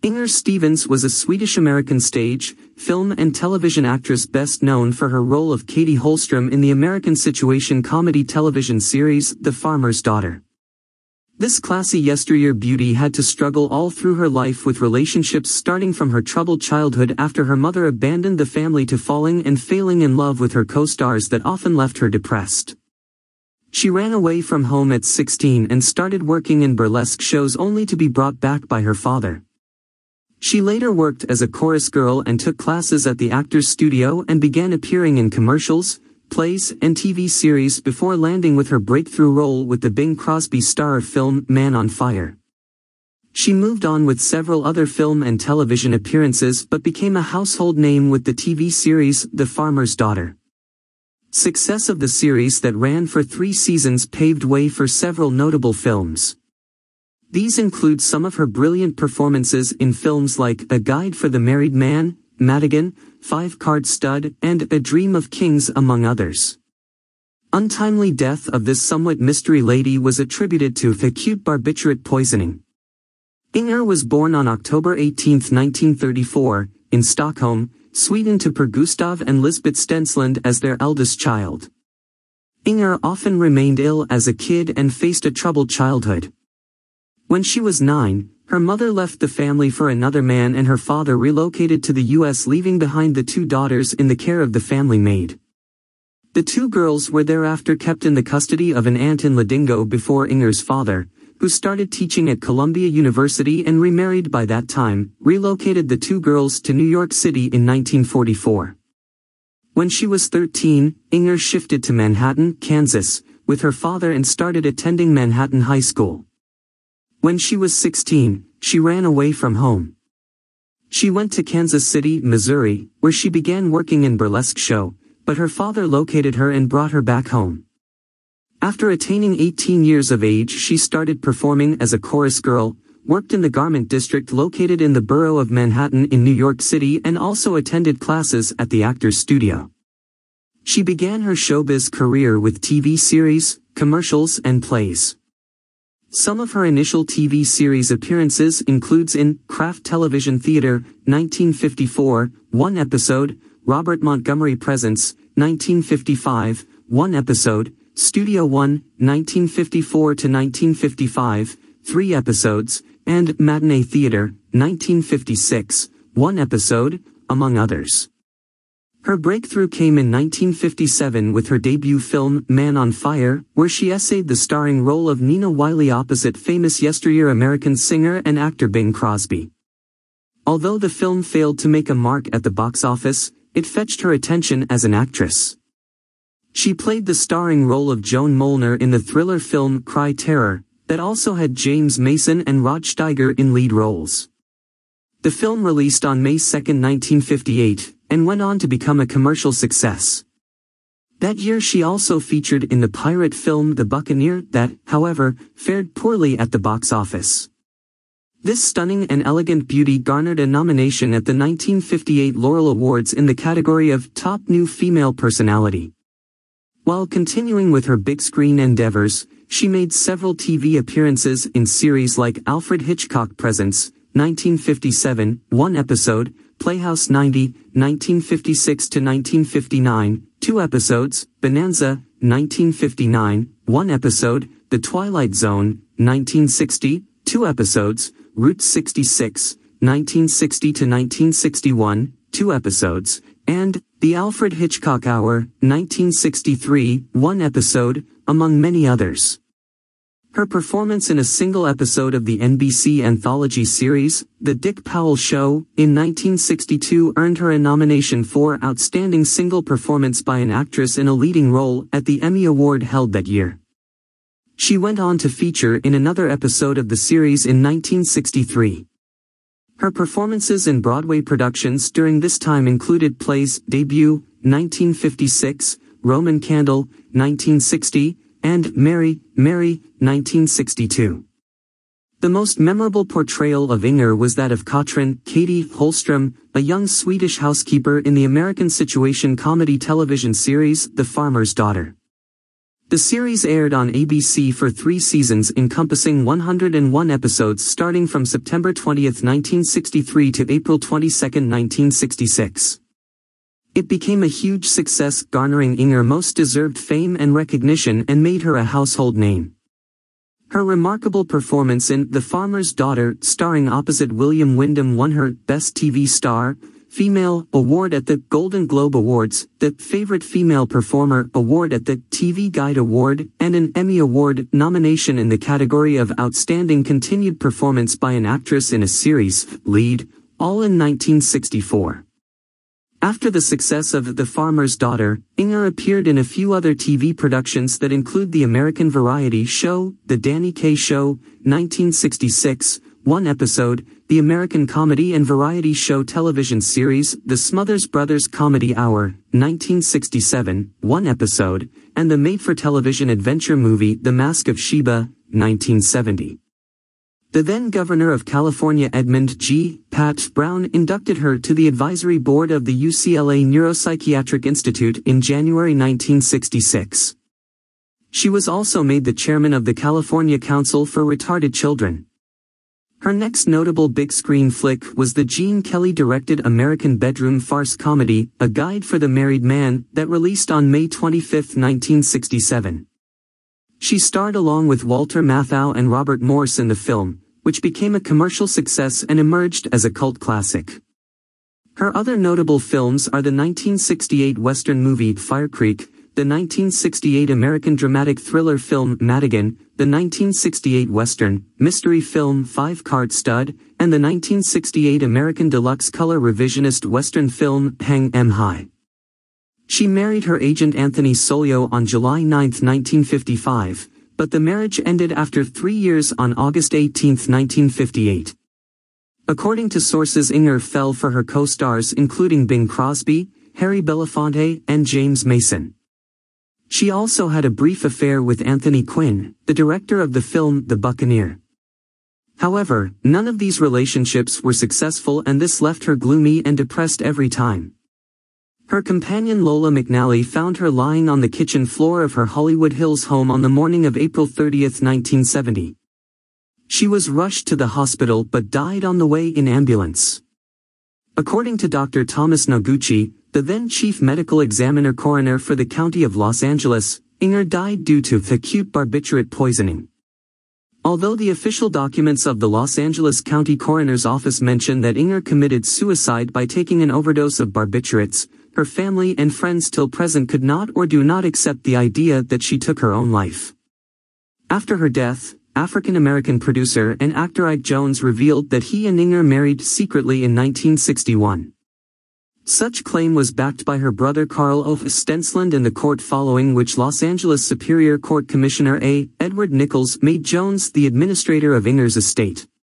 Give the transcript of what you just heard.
Inger Stevens was a Swedish-American stage, film and television actress best known for her role of Katie Holstrum in the American situation comedy television series The Farmer's Daughter. This classy yesteryear beauty had to struggle all through her life with relationships starting from her troubled childhood after her mother abandoned the family to falling and failing in love with her co-stars that often left her depressed. She ran away from home at 16 and started working in burlesque shows only to be brought back by her father. She later worked as a chorus girl and took classes at the Actors Studio and began appearing in commercials, plays, and TV series before landing with her breakthrough role with the Bing Crosby star film Man on Fire. She moved on with several other film and television appearances but became a household name with the TV series The Farmer's Daughter. Success of the series that ran for three seasons paved way for several notable films. These include some of her brilliant performances in films like A Guide for the Married Man, Madigan, Five Card Stud, and A Dream of Kings among others. Untimely death of this somewhat mystery lady was attributed to acute barbiturate poisoning. Inger was born on October 18, 1934, in Stockholm, Sweden to Per Gustav and Lisbeth Stensland as their eldest child. Inger often remained ill as a kid and faced a troubled childhood. When she was nine, her mother left the family for another man and her father relocated to the U.S. leaving behind the two daughters in the care of the family maid. The two girls were thereafter kept in the custody of an aunt in Lidingö before Inger's father, who started teaching at Columbia University and remarried by that time, relocated the two girls to New York City in 1944. When she was 13, Inger shifted to Manhattan, Kansas, with her father and started attending Manhattan High School. When she was 16, she ran away from home. She went to Kansas City, Missouri, where she began working in burlesque show, but her father located her and brought her back home. After attaining 18 years of age she started performing as a chorus girl, worked in the garment district located in the borough of Manhattan in New York City and also attended classes at the Actors Studio. She began her showbiz career with TV series, commercials and plays. Some of her initial TV series appearances includes in Kraft Television Theater, 1954, one episode, Robert Montgomery Presents, 1955, one episode, Studio One, 1954 to 1955, three episodes, and Matinee Theater, 1956, one episode, among others. Her breakthrough came in 1957 with her debut film Man on Fire, where she essayed the starring role of Nina Wiley opposite famous yesteryear American singer and actor Bing Crosby. Although the film failed to make a mark at the box office, it fetched her attention as an actress. She played the starring role of Joan Molnar in the thriller film Cry Terror, that also had James Mason and Rod Steiger in lead roles. The film released on May 2, 1958, and went on to become a commercial success. That year she also featured in the pirate film The Buccaneer that, however, fared poorly at the box office. This stunning and elegant beauty garnered a nomination at the 1958 Laurel Awards in the category of Top New Female Personality. While continuing with her big screen endeavors, she made several TV appearances in series like Alfred Hitchcock Presents, 1957, one episode, Playhouse 90, 1956 to 1959, two episodes, Bonanza, 1959, one episode, The Twilight Zone, 1960, two episodes, Route 66, 1960 to 1961, two episodes, and The Alfred Hitchcock Hour, 1963, one episode, among many others. Her performance in a single episode of the NBC anthology series, The Dick Powell Show, in 1962 earned her a nomination for Outstanding Single Performance by an Actress in a Leading Role at the Emmy Award held that year. She went on to feature in another episode of the series in 1963. Her performances in Broadway productions during this time included plays Debut, 1956, Roman Candle, 1960, and Mary, Mary, 1962. The most memorable portrayal of Inger was that of Katrin, Katie Holstrum, a young Swedish housekeeper in the American situation comedy television series The Farmer's Daughter. The series aired on ABC for three seasons encompassing 101 episodes starting from September 20, 1963 to April 22, 1966. It became a huge success garnering Inger most deserved fame and recognition and made her a household name. Her remarkable performance in The Farmer's Daughter starring opposite William Windom won her Best TV Star, Female Award at the Golden Globe Awards, the Favorite Female Performer Award at the TV Guide Award, and an Emmy Award nomination in the category of Outstanding Continued Performance by an Actress in a Series, Lead, all in 1964. After the success of The Farmer's Daughter, Inger appeared in a few other TV productions that include the American variety show, The Danny Kaye Show, 1966, one episode, the American comedy and variety show television series The Smothers Brothers Comedy Hour, 1967, one episode, and the made-for-television adventure movie The Mask of Sheba, 1970. The then governor of California Edmund G. Pat Brown inducted her to the advisory board of the UCLA Neuropsychiatric Institute in January 1966. She was also made the chairman of the California Council for Retarded Children. Her next notable big screen flick was the Gene Kelly-directed American bedroom farce comedy, A Guide for the Married Man, that released on May 25, 1967. She starred along with Walter Matthau and Robert Morse in the film, which became a commercial success and emerged as a cult classic. Her other notable films are the 1968 Western movie Firecreek, the 1968 American dramatic thriller film Madigan, the 1968 Western, mystery film Five Card Stud, and the 1968 American deluxe color revisionist Western film Hang 'em High. She married her agent Anthony Soglio on July 9, 1955, but the marriage ended after three years on August 18, 1958. According to sources Inger fell for her co-stars including Bing Crosby, Harry Belafonte, and James Mason. She also had a brief affair with Anthony Quinn, the director of the film The Buccaneer. However, none of these relationships were successful and this left her gloomy and depressed every time. Her companion Lola McNally found her lying on the kitchen floor of her Hollywood Hills home on the morning of April 30, 1970. She was rushed to the hospital but died on the way in ambulance. According to Dr. Thomas Noguchi, the then chief medical examiner coroner for the county of Los Angeles, Inger died due to acute barbiturate poisoning. Although the official documents of the Los Angeles County Coroner's Office mention that Inger committed suicide by taking an overdose of barbiturates, her family and friends till present could not or do not accept the idea that she took her own life. After her death, African-American producer and actor Ike Jones revealed that he and Inger married secretly in 1961. Such claim was backed by her brother Carl Ove Stensland in the court following which Los Angeles Superior Court Commissioner A. Edward Nichols made Jones the administrator of Inger's estate.